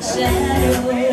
shadow